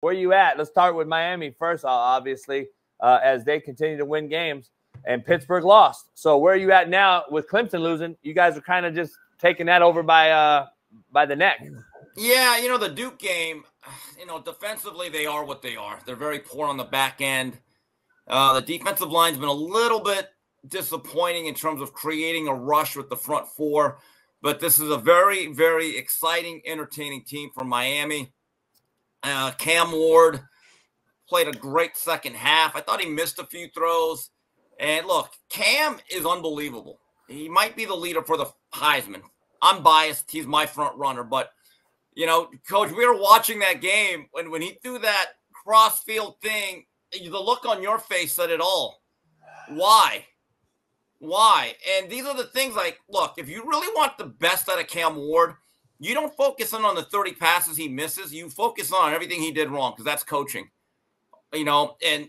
where are you at? Let's start with Miami first, obviously, uh, as they continue to win games, and Pittsburgh lost. So where are you at now with Clemson losing? You guys are kind of just taking that over by uh by the neck. Yeah, you know the Duke game. You know defensively they are what they are. They're very poor on the back end. Uh, the defensive line's been a little bit disappointing in terms of creating a rush with the front four. But this is a very, very exciting, entertaining team from Miami. Uh, Cam Ward played a great second half. I thought he missed a few throws. And look, Cam is unbelievable. He might be the leader for the Heisman. I'm biased. He's my front runner. But, you know, coach, we were watching that game when, when he threw that cross field thing. The look on your face said it all. Why? Why? And these are the things like, look, if you really want the best out of Cam Ward, you don't focus in on the 30 passes he misses. You focus on everything he did wrong because that's coaching. You know, and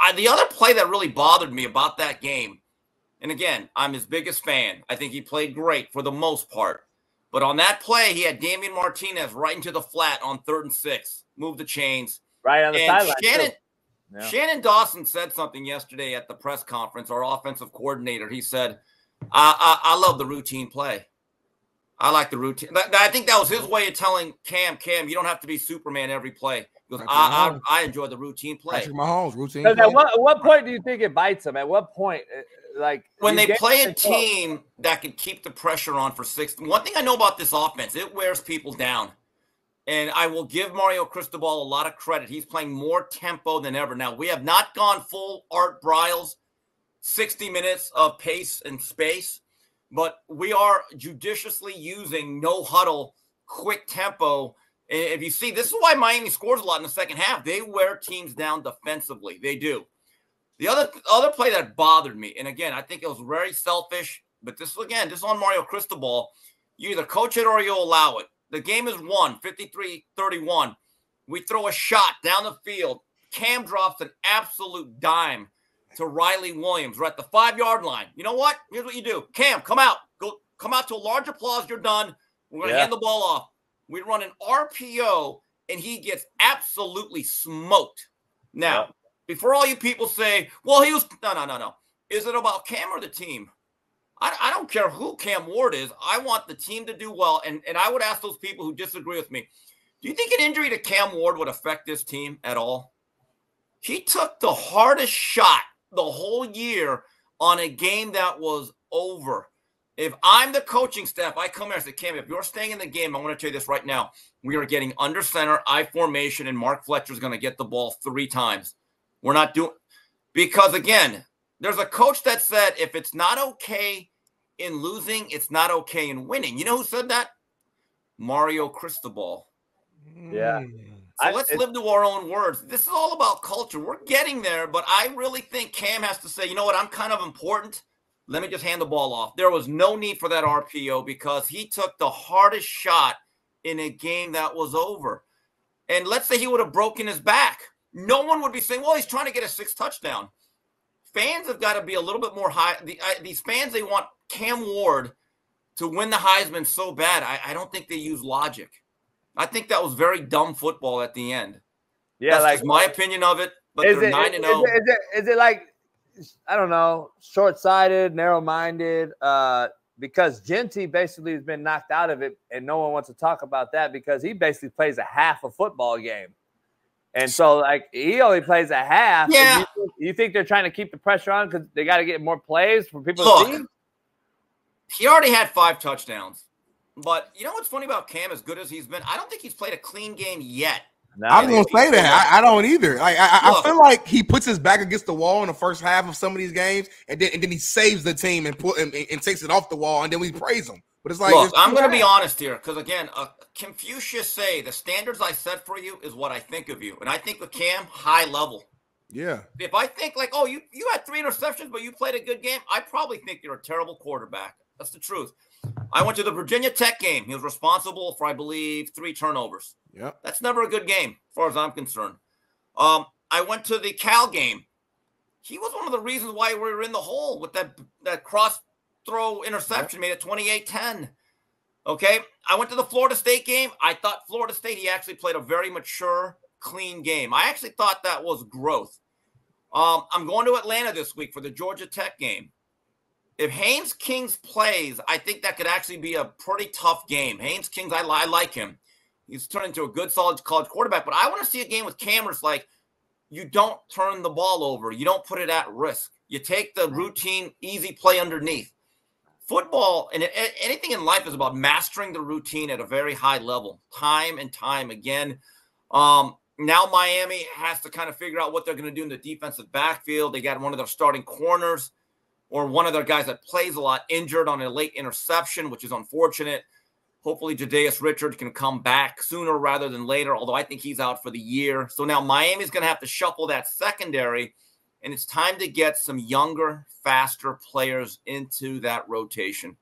I, the other play that really bothered me about that game, and again, I'm his biggest fan. I think he played great for the most part. But on that play, he had Damien Martinez right into the flat on third and six, move the chains. Right on the sideline. Shannon, yeah. Shannon Dawson said something yesterday at the press conference, our offensive coordinator. He said, I, I, I love the routine play. I like the routine. I think that was his way of telling Cam, Cam, you don't have to be Superman every play. Because I, I, I, enjoy the routine play. Patrick Mahomes, routine. At what, what point do you think it bites him? At what point, uh, like when they play a team that can keep the pressure on for six? One thing I know about this offense, it wears people down. And I will give Mario Cristobal a lot of credit. He's playing more tempo than ever. Now, we have not gone full Art Briles, 60 minutes of pace and space, but we are judiciously using no huddle, quick tempo. If you see, this is why Miami scores a lot in the second half. They wear teams down defensively. They do. The other other play that bothered me, and again, I think it was very selfish, but this again, this on Mario Cristobal. You either coach it or you allow it. The game is won 53 31. We throw a shot down the field. Cam drops an absolute dime to Riley Williams. We're at the five yard line. You know what? Here's what you do Cam, come out. Go come out to a large applause. You're done. We're going to yeah. hand the ball off. We run an RPO, and he gets absolutely smoked. Now, yeah. before all you people say, well, he was no, no, no, no. Is it about Cam or the team? I, I don't care who Cam Ward is. I want the team to do well. And, and I would ask those people who disagree with me do you think an injury to Cam Ward would affect this team at all? He took the hardest shot the whole year on a game that was over. If I'm the coaching staff, I come here and say, Cam, if you're staying in the game, I want to tell you this right now. We are getting under center, I formation, and Mark Fletcher is going to get the ball three times. We're not doing because again, there's a coach that said if it's not okay in losing, it's not okay in winning. You know who said that? Mario Cristobal. Yeah. Hmm. So let's live to our own words. This is all about culture. We're getting there, but I really think Cam has to say, you know what, I'm kind of important. Let me just hand the ball off. There was no need for that RPO because he took the hardest shot in a game that was over. And let's say he would have broken his back. No one would be saying, well, he's trying to get a six touchdown fans have got to be a little bit more high. The, I, these fans, they want Cam Ward to win the Heisman so bad. I, I, don't think they use logic. I think that was very dumb football at the end. Yeah, That's like my opinion of it. But they're it, nine and zero. Oh. Is it, is it like I don't know, short sighted, narrow minded? Uh, because Jeanty basically has been knocked out of it, and no one wants to talk about that because he basically plays a half a football game. And so, like, he only plays a half. Yeah. You think, you, think, they're trying to keep the pressure on because they got to get more plays for people Look, to see? He already had five touchdowns. But you know what's funny about Cam, as good as he's been? I don't think he's played a clean game yet. No, I was gonna say that. I, I, don't either. Like I, Look, I, feel like he puts his back against the wall in the first half of some of these games, and then and then he saves the team and put and, and takes it off the wall, and then we praise him. But it's like Look, I'm going to be honest here because again, uh, Confucius say the standards I set for you is what I think of you, and I think with Cam, high level. Yeah. If I think like, oh, you you had three interceptions, but you played a good game, I probably think you're a terrible quarterback. That's the truth. I went to the Virginia Tech game. He was responsible for, I believe, three turnovers. Yeah. That's never a good game, as far as I'm concerned. Um, I went to the Cal game. He was one of the reasons why we were in the hole with that that cross throw interception, made it 28 10. Okay. I went to the Florida State game. I thought Florida State, he actually played a very mature, clean game. I actually thought that was growth. Um, I'm going to Atlanta this week for the Georgia Tech game. If Haynes Kings plays, I think that could actually be a pretty tough game. Haynes Kings, I, I like him. He's turned into a good, solid college quarterback. But I want to see a game with cameras like you don't turn the ball over, you don't put it at risk. You take the routine, easy play underneath. Football and anything in life is about mastering the routine at a very high level, time and time again. Um, now Miami has to kind of figure out what they're going to do in the defensive backfield. They got one of their starting corners or one of their guys that plays a lot injured on a late interception, which is unfortunate. Hopefully, Jadais Richard can come back sooner rather than later, although I think he's out for the year. So now Miami's going to have to shuffle that secondary, and it's time to get some younger, faster players into that rotation.